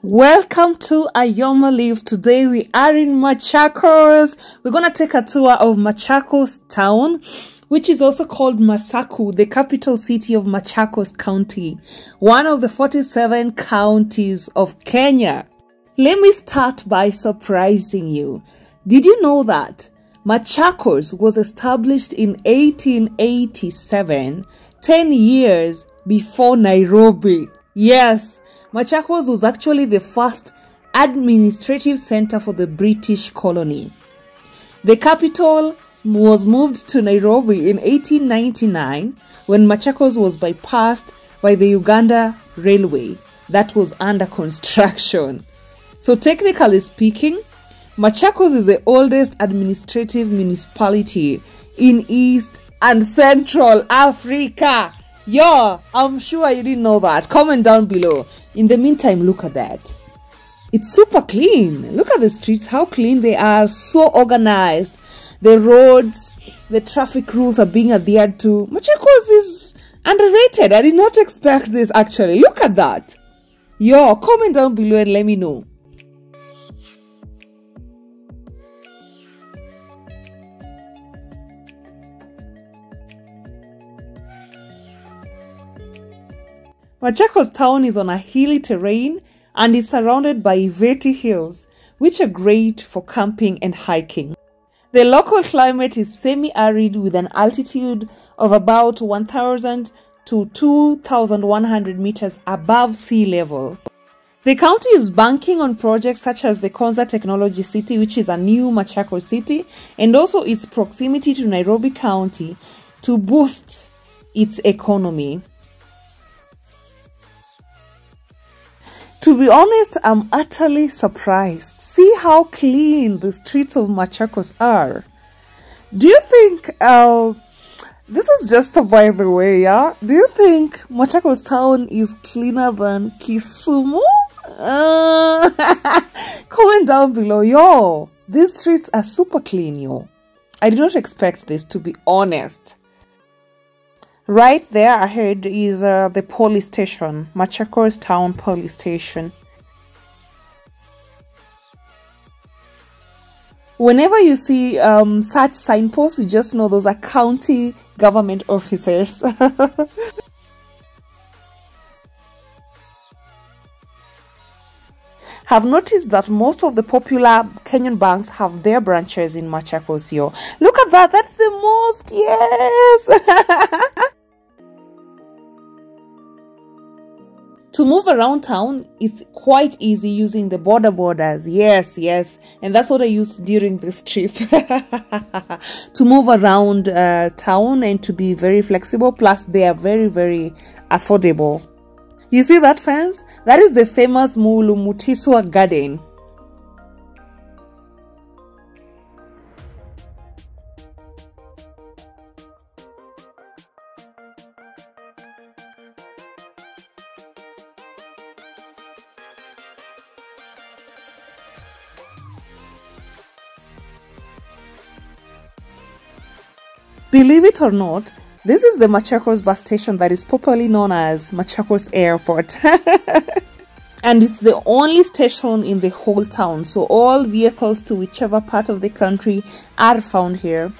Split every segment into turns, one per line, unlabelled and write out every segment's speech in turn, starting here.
Welcome to Ayoma Lives. Today we are in Machakos. We're gonna take a tour of Machakos town, which is also called Masaku, the capital city of Machakos County, one of the 47 counties of Kenya. Let me start by surprising you. Did you know that Machakos was established in 1887, 10 years before Nairobi? Yes, Machakos was actually the first administrative center for the British colony. The capital was moved to Nairobi in 1899 when Machakos was bypassed by the Uganda Railway that was under construction. So, technically speaking, Machakos is the oldest administrative municipality in East and Central Africa. Yo, I'm sure you didn't know that. Comment down below. In the meantime, look at that. It's super clean. Look at the streets, how clean they are, so organized. The roads, the traffic rules are being adhered to. Machakos is underrated. I did not expect this actually. Look at that. Yo, comment down below and let me know. Machakos town is on a hilly terrain and is surrounded by Iveti Hills, which are great for camping and hiking. The local climate is semi-arid with an altitude of about 1000 to 2100 meters above sea level. The county is banking on projects such as the Konza Technology City, which is a new Machakos city, and also its proximity to Nairobi County to boost its economy. To be honest, I'm utterly surprised. See how clean the streets of Machakos are. Do you think, uh, this is just a by the way, yeah? Do you think Machakos town is cleaner than Kisumu? Uh, comment down below, yo. These streets are super clean, yo. I did not expect this, to be honest. Right there ahead is uh, the police station, Machakos Town Police Station. Whenever you see um, such signposts, you just know those are county government officers. have noticed that most of the popular Kenyan banks have their branches in Machakos. Yo. Look at that, that's the mosque, yes! To move around town is quite easy using the boda bodas. Yes, yes. And that's what I used during this trip. to move around uh, town and to be very flexible. Plus, they are very, very affordable. You see that fence? That is the famous Mulu Mutisya Garden. Believe it or not, this is the Machakos bus station that is popularly known as Machakos Airport. and it's the only station in the whole town, so all vehicles to whichever part of the country are found here.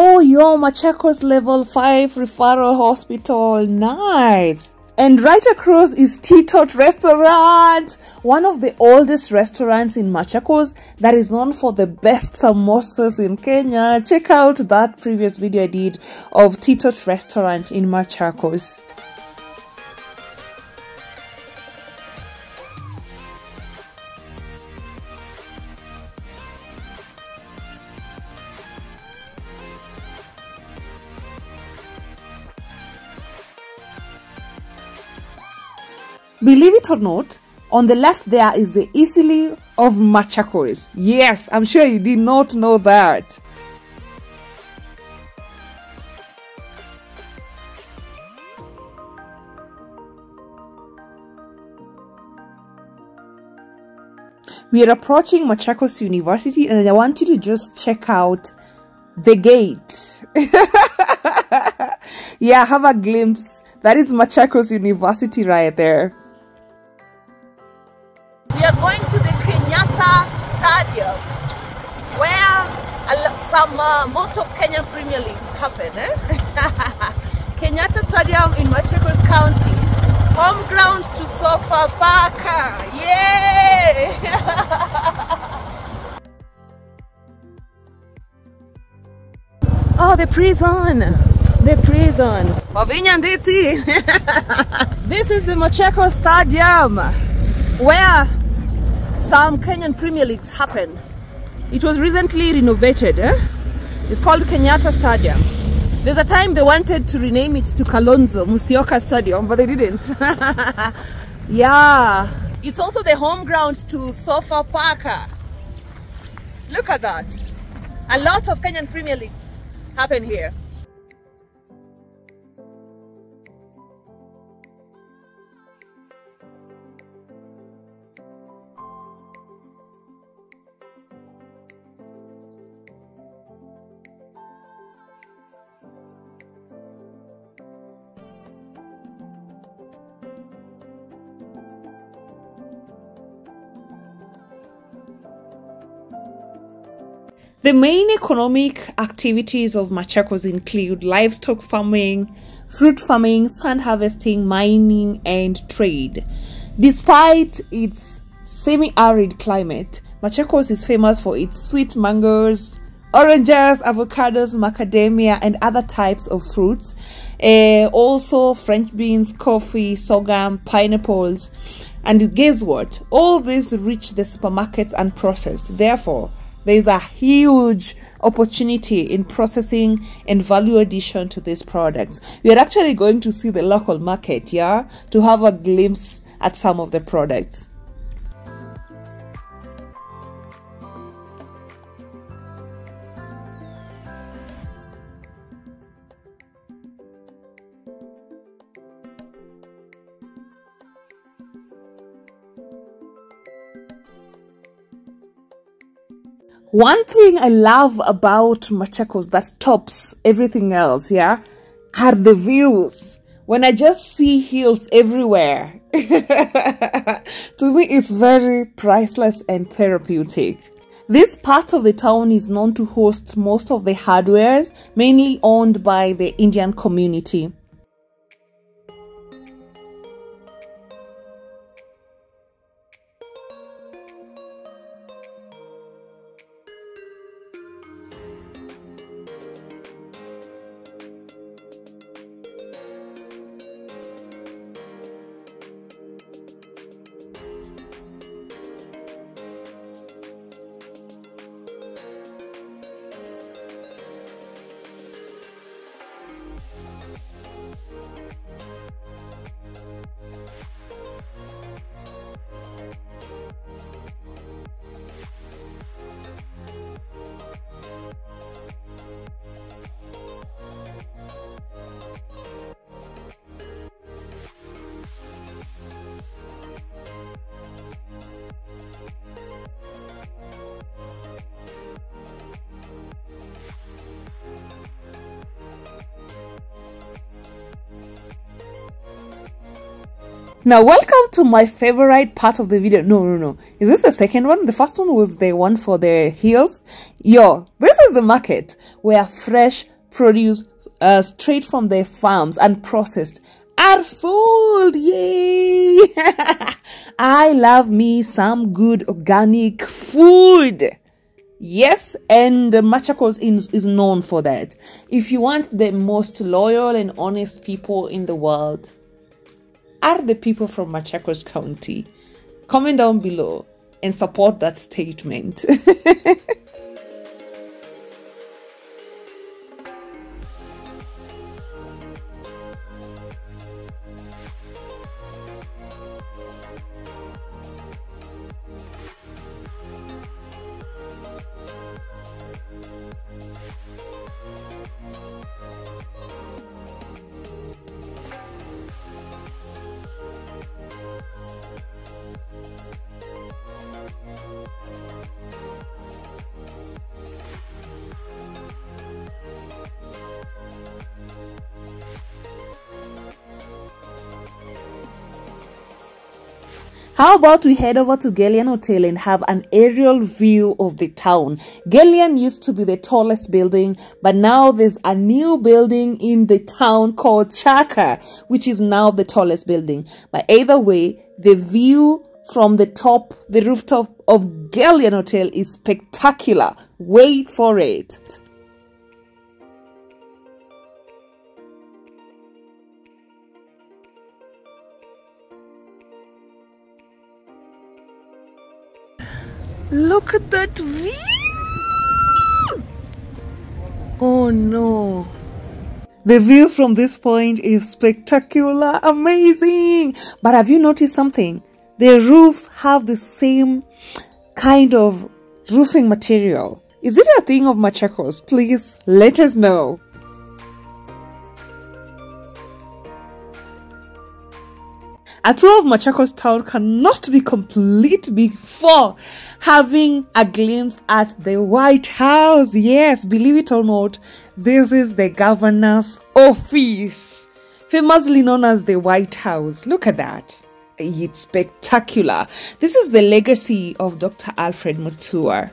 Oh, yo, Machakos Level 5 Referral Hospital. Nice. And right across is Titot Restaurant, one of the oldest restaurants in Machakos that is known for the best samosas in Kenya. Check out that previous video I did of Titot Restaurant in Machakos. Believe it or not, on the left there is the Isili of Machakos. Yes, I'm sure you did not know that. We are approaching Machakos University and I want you to just check out the gate. yeah, have a glimpse. That is Machakos University right there.
Some uh, most of Kenyan Premier Leagues happen. Eh? Kenyatta Stadium in Machakos County, home ground to Sofapaka. Yay! oh, the prison! The prison. Wavinya Ndeti. this is the Machakos Stadium where some Kenyan Premier Leagues happen. It was recently renovated. Eh? It's called Kenyatta Stadium. There's a time they wanted to rename it to Kalonzo Musyoka Stadium, but they didn't. yeah. It's also the home ground to Sofapaka. Look at that. A lot of Kenyan Premier Leagues happen here.
The main economic activities of Machakos include livestock farming, fruit farming, sand harvesting, mining, and trade. Despite its semi arid climate, Machakos is famous for its sweet mangoes, oranges, avocados, macadamia, and other types of fruits. Uh, also, French beans, coffee, sorghum, pineapples. And guess what? All these reach the supermarkets unprocessed. processed. Therefore, there's a huge opportunity in processing and value addition to these products. We are actually going to see the local market, yeah, to have a glimpse at some of the products. One thing I love about Machakos that tops everything else, yeah, are the views. When I just see hills everywhere, to me it's very priceless and therapeutic. This part of the town is known to host most of the hardwares, mainly owned by the Indian community. Now, welcome to my favorite part of the video. No, no, no. Is this the second one? The first one was the one for the heels. Yo, this is the market where fresh produce uh, straight from the farms and processed are sold. Yay! I love me some good organic food. Yes, and Machakos is, is known for that. If you want the most loyal and honest people in the world, are the people from Machakos County? Comment down below and support that statement. How about we head over to Gelian Hotel and have an aerial view of the town? Gelian used to be the tallest building, but now there's a new building in the town called Chaka, which is now the tallest building. But either way, the view from the top, the rooftop of Gelian Hotel is spectacular. Wait for it.
Look at that view! Oh no.
The view from this point is spectacular, amazing. But have you noticed something? The roofs have the same kind of roofing material. Is it a thing of Machakos? Please let us know. A tour of Machakos town cannot be complete before having a glimpse at the White House. Yes, believe it or not, this is the governor's office, famously known as the White House. Look at that. It's spectacular. This is the legacy of Dr. Alfred Mutua.